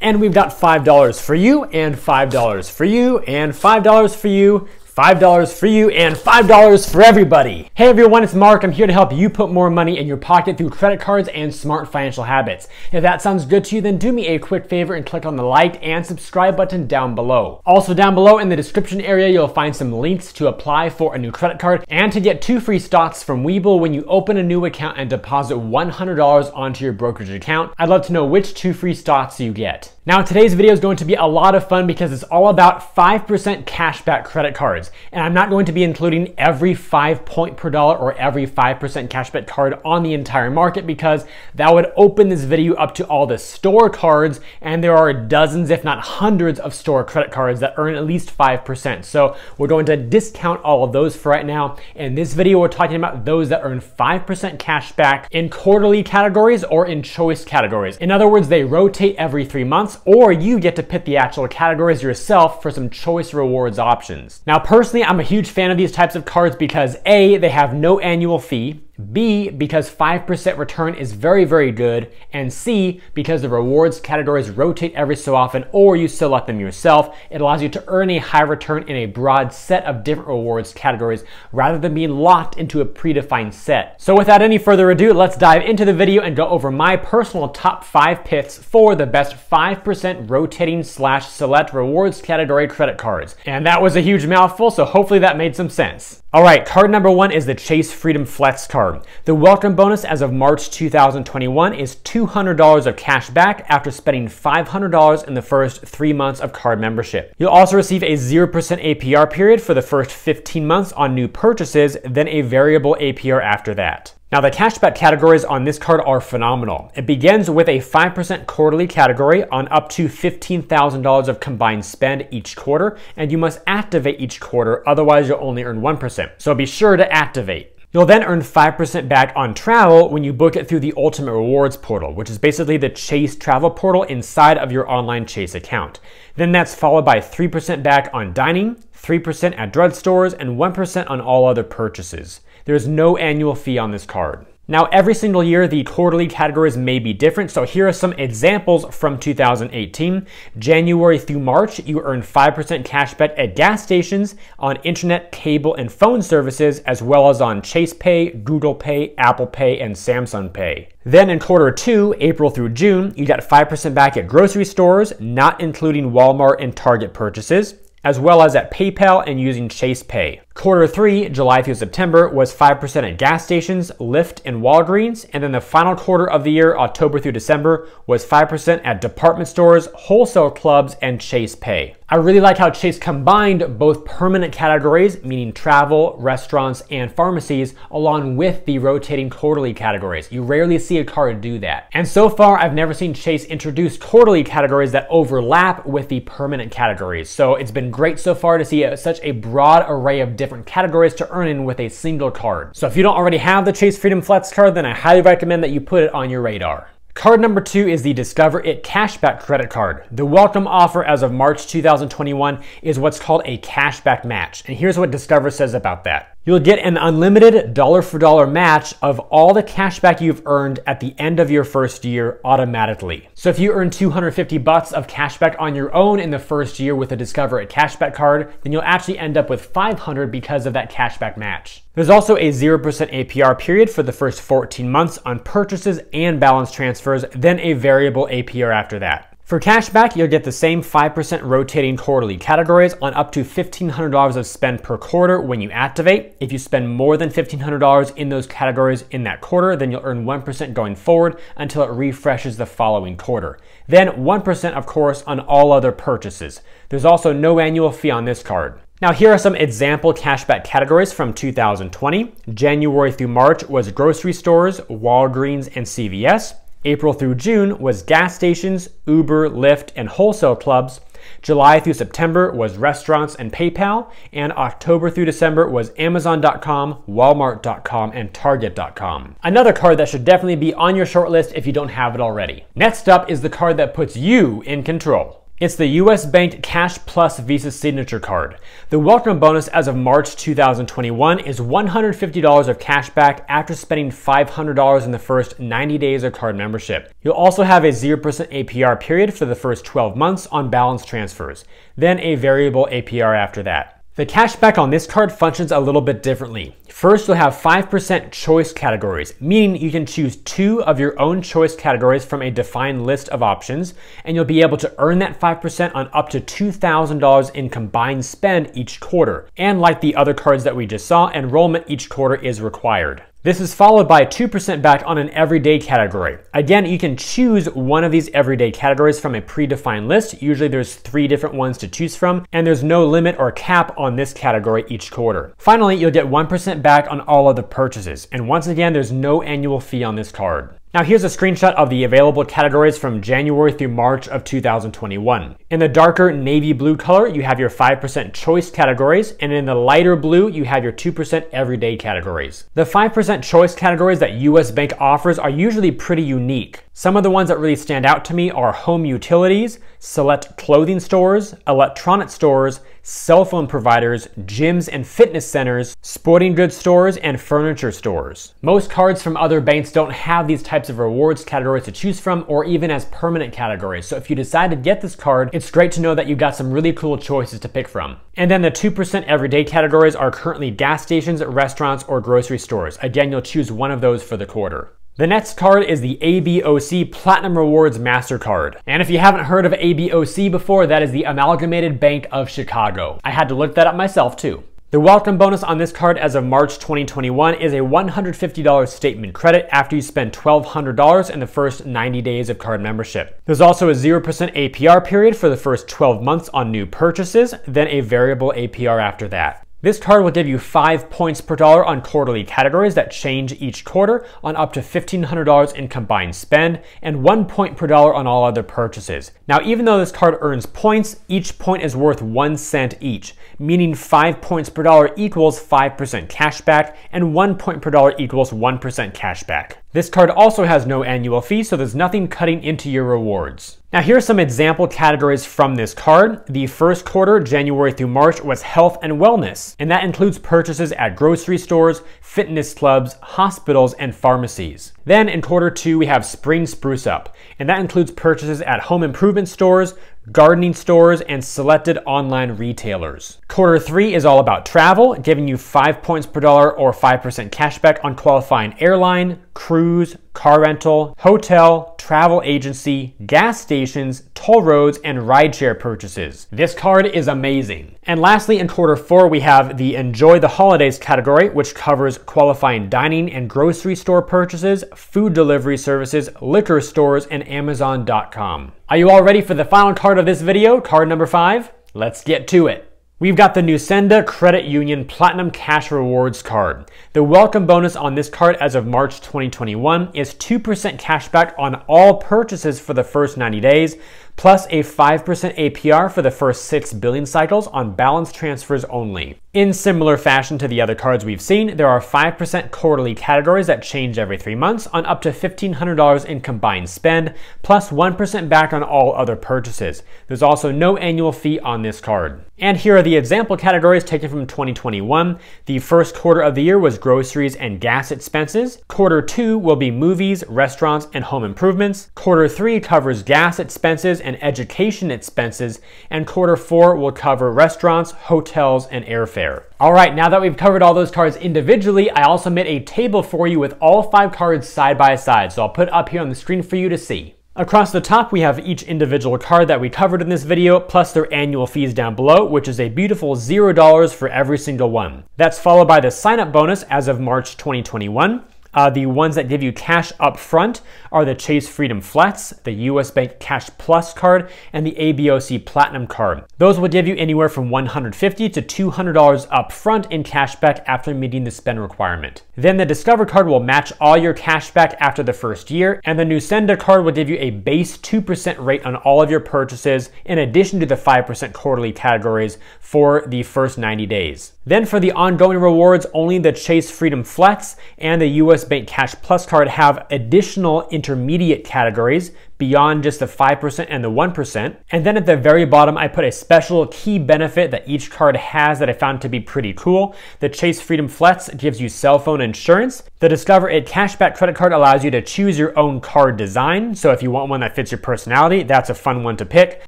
And we've got $5 for you, and $5 for you, and $5 for you, $5 for you and $5 for everybody. Hey everyone, it's Mark. I'm here to help you put more money in your pocket through credit cards and smart financial habits. If that sounds good to you, then do me a quick favor and click on the like and subscribe button down below. Also down below in the description area, you'll find some links to apply for a new credit card and to get two free stocks from Webull when you open a new account and deposit $100 onto your brokerage account. I'd love to know which two free stocks you get. Now today's video is going to be a lot of fun because it's all about 5% cashback credit cards. And I'm not going to be including every 5 point per dollar or every 5% cashback card on the entire market because that would open this video up to all the store cards and there are dozens if not hundreds of store credit cards that earn at least 5%. So we're going to discount all of those for right now. In this video we're talking about those that earn 5% cashback in quarterly categories or in choice categories. In other words, they rotate every 3 months or you get to pick the actual categories yourself for some choice rewards options. Now, personally, I'm a huge fan of these types of cards because A, they have no annual fee, B, because 5% return is very, very good, and C, because the rewards categories rotate every so often or you select them yourself, it allows you to earn a high return in a broad set of different rewards categories rather than being locked into a predefined set. So without any further ado, let's dive into the video and go over my personal top five picks for the best 5% rotating slash select rewards category credit cards. And that was a huge mouthful, so hopefully that made some sense. All right, card number one is the Chase Freedom Flex card. The welcome bonus as of March 2021 is $200 of cash back after spending $500 in the first three months of card membership. You'll also receive a 0% APR period for the first 15 months on new purchases, then a variable APR after that. Now the cashback categories on this card are phenomenal. It begins with a 5% quarterly category on up to $15,000 of combined spend each quarter, and you must activate each quarter, otherwise you'll only earn 1%. So be sure to activate. You'll then earn 5% back on travel when you book it through the Ultimate Rewards portal, which is basically the Chase travel portal inside of your online Chase account. Then that's followed by 3% back on dining, 3% at drugstores, and 1% on all other purchases. There is no annual fee on this card. Now, every single year, the quarterly categories may be different, so here are some examples from 2018. January through March, you earn 5% cashback at gas stations, on internet, cable, and phone services, as well as on Chase Pay, Google Pay, Apple Pay, and Samsung Pay. Then in quarter two, April through June, you got 5% back at grocery stores, not including Walmart and Target purchases as well as at PayPal and using Chase Pay. Quarter three, July through September, was 5% at gas stations, Lyft, and Walgreens. And then the final quarter of the year, October through December, was 5% at department stores, wholesale clubs, and Chase Pay. I really like how Chase combined both permanent categories, meaning travel, restaurants, and pharmacies, along with the rotating quarterly categories. You rarely see a card do that. And so far, I've never seen Chase introduce quarterly categories that overlap with the permanent categories. So it's been great so far to see a, such a broad array of different categories to earn in with a single card. So if you don't already have the Chase Freedom Flex card, then I highly recommend that you put it on your radar. Card number two is the Discover It Cashback Credit Card. The welcome offer as of March 2021 is what's called a cashback match. And here's what Discover says about that. You'll get an unlimited dollar for dollar match of all the cashback you've earned at the end of your first year automatically. So if you earn 250 bucks of cashback on your own in the first year with a Discover cashback card, then you'll actually end up with 500 because of that cashback match. There's also a 0% APR period for the first 14 months on purchases and balance transfers, then a variable APR after that. For cashback, you'll get the same 5% rotating quarterly categories on up to $1,500 of spend per quarter when you activate. If you spend more than $1,500 in those categories in that quarter, then you'll earn 1% going forward until it refreshes the following quarter. Then 1% of course on all other purchases. There's also no annual fee on this card. Now here are some example cashback categories from 2020. January through March was grocery stores, Walgreens, and CVS. April through June was gas stations, Uber, Lyft, and wholesale clubs. July through September was restaurants and PayPal, and October through December was Amazon.com, Walmart.com, and Target.com. Another card that should definitely be on your short list if you don't have it already. Next up is the card that puts you in control. It's the US Bank Cash Plus Visa Signature Card. The welcome bonus as of March 2021 is $150 of cash back after spending $500 in the first 90 days of card membership. You'll also have a 0% APR period for the first 12 months on balance transfers, then a variable APR after that. The cashback on this card functions a little bit differently. First, you'll have 5% choice categories, meaning you can choose two of your own choice categories from a defined list of options, and you'll be able to earn that 5% on up to $2,000 in combined spend each quarter. And like the other cards that we just saw, enrollment each quarter is required. This is followed by 2% back on an everyday category. Again, you can choose one of these everyday categories from a predefined list. Usually there's three different ones to choose from, and there's no limit or cap on this category each quarter. Finally, you'll get 1% back on all other purchases. And once again, there's no annual fee on this card. Now here's a screenshot of the available categories from January through March of 2021. In the darker navy blue color, you have your 5% choice categories, and in the lighter blue, you have your 2% everyday categories. The 5% choice categories that US Bank offers are usually pretty unique. Some of the ones that really stand out to me are home utilities, select clothing stores, electronic stores, cell phone providers, gyms and fitness centers, sporting goods stores, and furniture stores. Most cards from other banks don't have these types of rewards categories to choose from or even as permanent categories. So if you decide to get this card, it's great to know that you've got some really cool choices to pick from. And then the 2% everyday categories are currently gas stations, restaurants, or grocery stores. Again, you'll choose one of those for the quarter. The next card is the ABOC Platinum Rewards MasterCard. And if you haven't heard of ABOC before, that is the Amalgamated Bank of Chicago. I had to look that up myself too. The welcome bonus on this card as of March 2021 is a $150 statement credit after you spend $1,200 in the first 90 days of card membership. There's also a 0% APR period for the first 12 months on new purchases, then a variable APR after that. This card will give you 5 points per dollar on quarterly categories that change each quarter on up to $1,500 in combined spend and 1 point per dollar on all other purchases. Now, even though this card earns points, each point is worth 1 cent each, meaning 5 points per dollar equals 5% cashback and 1 point per dollar equals 1% cashback. This card also has no annual fee, so there's nothing cutting into your rewards. Now here are some example categories from this card. The first quarter, January through March, was health and wellness, and that includes purchases at grocery stores, fitness clubs, hospitals, and pharmacies. Then in quarter two, we have spring spruce up, and that includes purchases at home improvement stores, gardening stores, and selected online retailers. Quarter three is all about travel, giving you 5 points per dollar or 5% cashback on qualifying airline, cruise, car rental, hotel, travel agency, gas stations, toll roads, and rideshare purchases. This card is amazing. And lastly, in quarter four, we have the Enjoy the Holidays category, which covers qualifying dining and grocery store purchases, food delivery services, liquor stores, and Amazon.com. Are you all ready for the final card of this video, card number five? Let's get to it. We've got the Nusenda Credit Union Platinum Cash Rewards card. The welcome bonus on this card as of March 2021 is 2% cashback on all purchases for the first 90 days, plus a 5% APR for the first six billing cycles on balance transfers only. In similar fashion to the other cards we've seen, there are 5% quarterly categories that change every three months on up to $1,500 in combined spend, plus 1 back on all other purchases. There's also no annual fee on this card. And here are the example categories taken from 2021. The first quarter of the year was groceries and gas expenses. Quarter two will be movies, restaurants, and home improvements. Quarter three covers gas expenses and education expenses. And quarter four will cover restaurants, hotels, and airfare. All right, now that we've covered all those cards individually, I also made a table for you with all five cards side by side. So I'll put up here on the screen for you to see. Across the top, we have each individual card that we covered in this video, plus their annual fees down below, which is a beautiful $0 for every single one. That's followed by the sign-up bonus as of March 2021. Uh, the ones that give you cash up front are the Chase Freedom Flex, the US Bank Cash Plus card, and the ABOC Platinum card. Those will give you anywhere from 150 to $200 up front in cashback after meeting the spend requirement. Then the Discover card will match all your cashback after the first year, and the Nusenda card will give you a base 2% rate on all of your purchases, in addition to the 5% quarterly categories for the first 90 days. Then for the ongoing rewards, only the Chase Freedom Flex and the US Bank Cash Plus card have additional intermediate categories beyond just the 5% and the 1%. And then at the very bottom, I put a special key benefit that each card has that I found to be pretty cool. The Chase Freedom Flex gives you cell phone insurance. The Discover It Cashback credit card allows you to choose your own card design. So if you want one that fits your personality, that's a fun one to pick.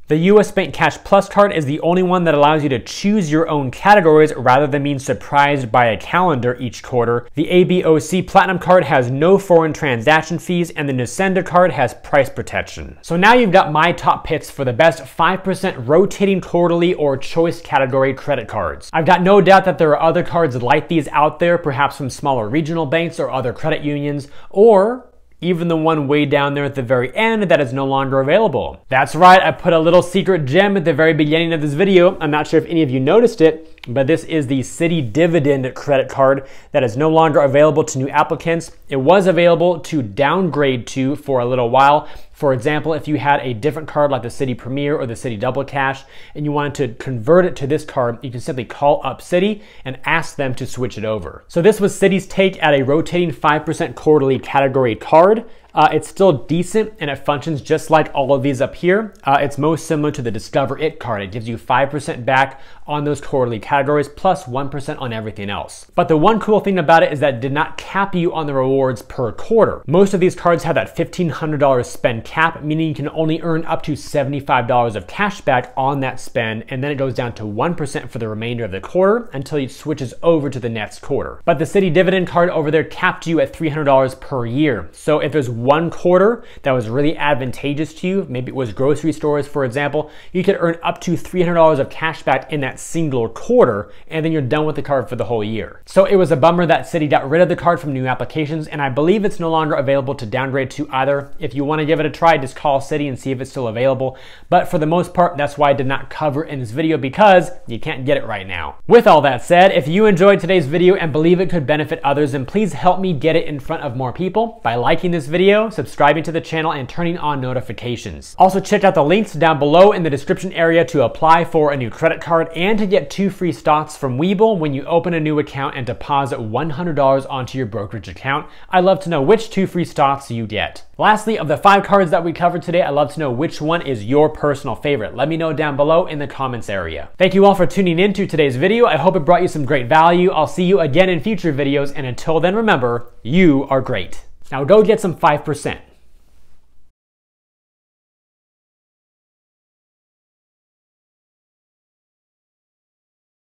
The US Bank Cash Plus card is the only one that allows you to choose your own categories rather than being surprised by a calendar each quarter. The ABOC Platinum card has no foreign transaction fees and the Nusenda card has price protection. So now you've got my top picks for the best 5% rotating quarterly or choice category credit cards. I've got no doubt that there are other cards like these out there, perhaps from smaller regional banks or other credit unions, or even the one way down there at the very end that is no longer available. That's right, I put a little secret gem at the very beginning of this video. I'm not sure if any of you noticed it, but this is the Citi Dividend credit card that is no longer available to new applicants. It was available to downgrade to for a little while. For example, if you had a different card like the Citi Premier or the Citi Double Cash and you wanted to convert it to this card, you can simply call up Citi and ask them to switch it over. So this was Citi's take at a rotating 5% quarterly category card. Uh, it's still decent and it functions just like all of these up here. Uh, it's most similar to the Discover It card. It gives you 5% back on those quarterly categories plus 1 on everything else. But the one cool thing about it is that it did not cap you on the rewards per quarter. Most of these cards have that $1,500 spend cap, meaning you can only earn up to $75 of cash back on that spend, and then it goes down to 1% for the remainder of the quarter until it switches over to the next quarter. But the Citi Dividend card over there capped you at $300 per year. So if there's one quarter that was really advantageous to you, maybe it was grocery stores, for example, you could earn up to $300 of cash back in that single quarter, and then you're done with the card for the whole year. So it was a bummer that Citi got rid of the card from new applications, and I believe it's no longer available to downgrade to either. If you want to give it a try, just call Citi and see if it's still available. But for the most part, that's why I did not cover in this video because you can't get it right now. With all that said, if you enjoyed today's video and believe it could benefit others, then please help me get it in front of more people by liking this video, subscribing to the channel, and turning on notifications. Also check out the links down below in the description area to apply for a new credit card and to get two free stocks from Webull when you open a new account and deposit $100 onto your brokerage account. I'd love to know which two free stocks you get. Lastly, of the five cards that we covered today, I'd love to know which one is your personal favorite. Let me know down below in the comments area. Thank you all for tuning in to today's video. I hope it brought you some great value. I'll see you again in future videos, and until then, remember, you are great. Now go get some 5%.